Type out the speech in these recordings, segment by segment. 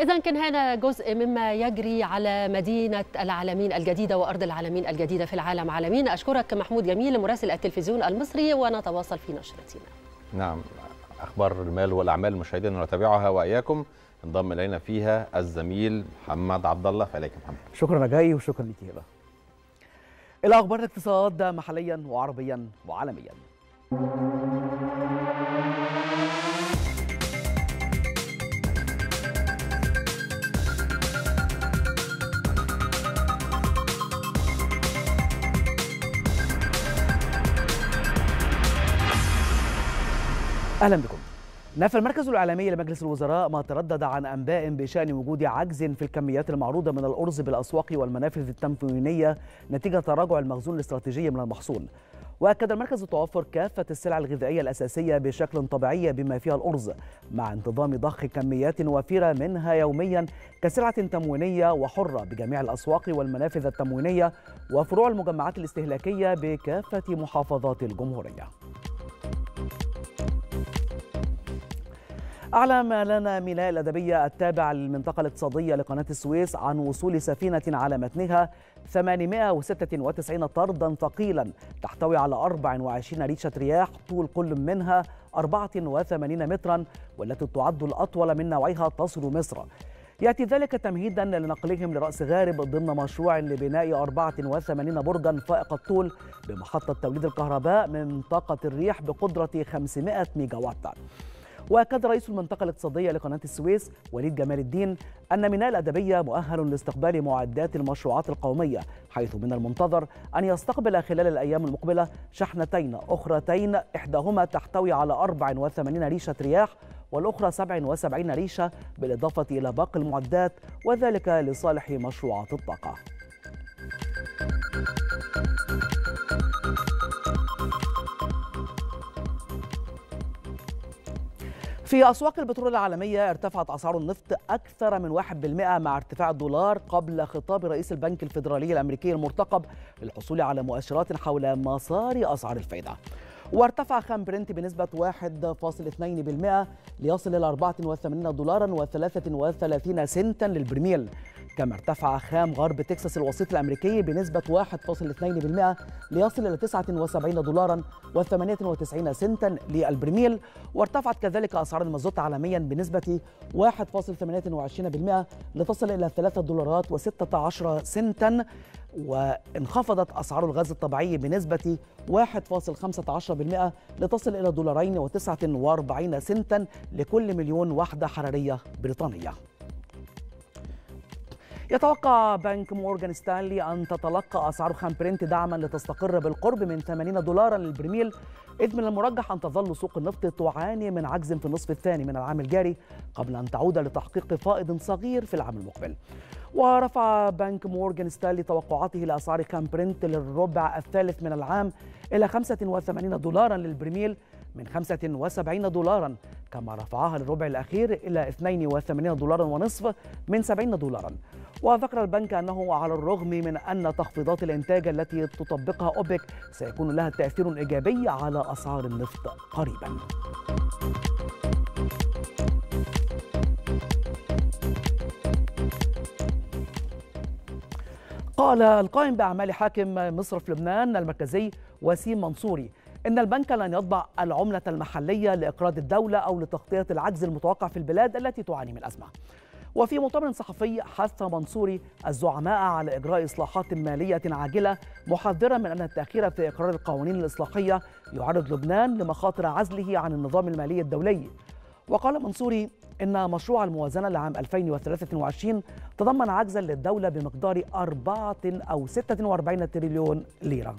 إذا كان هذا جزء مما يجري على مدينة العالمين الجديدة وأرض العالمين الجديدة في العالم عالمين. أشكرك محمود جميل مراسل التلفزيون المصري ونتواصل في نشرتنا. نعم أخبار المال والأعمال مشاهدينا نتابعها وإياكم. انضم إلينا فيها الزميل محمد عبد الله فعليك محمد. شكرا جاي وشكرا لك هبه إلى أخبار الاقتصاد محليا وعربيا وعالميا. أهلا بكم. نفى المركز الإعلامي لمجلس الوزراء ما تردد عن أنباء بشأن وجود عجز في الكميات المعروضة من الأرز بالأسواق والمنافذ التموينية نتيجة تراجع المخزون الاستراتيجي من المحصول. وأكد المركز توفر كافة السلع الغذائية الأساسية بشكل طبيعي بما فيها الأرز مع انتظام ضخ كميات وفيرة منها يوميا كسلعة تموينية وحرة بجميع الأسواق والمنافذ التموينية وفروع المجمعات الاستهلاكية بكافة محافظات الجمهورية. أعلن لنا ميناء الأدبية التابع للمنطقة الاقتصادية لقناة السويس عن وصول سفينة على متنها 896 طردا ثقيلا تحتوي على 24 ريشة رياح طول كل منها 84 مترا والتي تعد الأطول من نوعها تصل مصر. يأتي ذلك تمهيدا لنقلهم لرأس غارب ضمن مشروع لبناء 84 برجا فائق الطول بمحطة توليد الكهرباء من طاقة الريح بقدرة 500 ميجا وات وأكد رئيس المنطقة الاقتصادية لقناة السويس وليد جمال الدين أن ميناء الأدبية مؤهل لاستقبال معدات المشروعات القومية حيث من المنتظر أن يستقبل خلال الأيام المقبلة شحنتين أخرتين إحداهما تحتوي على 84 ريشة رياح والأخرى 77 ريشة بالإضافة إلى باقي المعدات وذلك لصالح مشروعات الطاقة. في أسواق البترول العالمية ارتفعت أسعار النفط أكثر من 1% مع ارتفاع الدولار قبل خطاب رئيس البنك الفيدرالي الأمريكي المرتقب للحصول على مؤشرات حول مسار أسعار الفائدة وارتفع خام برنت بنسبة 1.2% ليصل إلى 84 دولارا و33 سنتا للبرميل. كما ارتفع خام غرب تكساس الوسيط الأمريكي بنسبة 1.2% ليصل إلى 79 دولارا و98 سنتا للبرميل وارتفعت كذلك أسعار المازوت عالميا بنسبة 1.28% لتصل إلى 3 دولارات و16 سنتا وانخفضت أسعار الغاز الطبيعي بنسبة 1.15% لتصل إلى دولارين و49 سنتا لكل مليون وحدة حرارية بريطانية. يتوقع بنك مورغان ستانلي أن تتلقى أسعار خام برنت دعما لتستقر بالقرب من 80 دولارا للبرميل إذ من المرجح أن تظل سوق النفط تعاني من عجز في النصف الثاني من العام الجاري قبل أن تعود لتحقيق فائض صغير في العام المقبل. ورفع بنك مورغان ستانلي توقعاته لأسعار خام برنت للربع الثالث من العام إلى 85 دولارا للبرميل من 75 دولارا كما رفعها للربع الأخير إلى 82 دولارا ونصف من 70 دولارا. وذكر البنك أنه على الرغم من أن تخفيضات الإنتاج التي تطبقها أوبك سيكون لها تأثير إيجابي على أسعار النفط قريباً. قال القائم بأعمال حاكم مصر في لبنان المركزي وسيم منصوري إن البنك لن يطبع العملة المحلية لإقراض الدولة أو لتغطية العجز المتوقع في البلاد التي تعاني من أزمة. وفي مؤتمر صحفي حث منصوري الزعماء على إجراء إصلاحات مالية عاجلة محذرا من أن التأخير في إقرار القوانين الإصلاحية يعرض لبنان لمخاطر عزله عن النظام المالي الدولي. وقال منصوري إن مشروع الموازنة لعام 2023 تضمن عجزا للدولة بمقدار 4 أو 46 تريليون ليرة.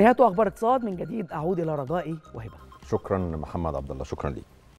نهاية أخبار اقتصاد من جديد. أعود إلى رجائي وهبة. شكرا محمد عبد الله. شكرا ليك.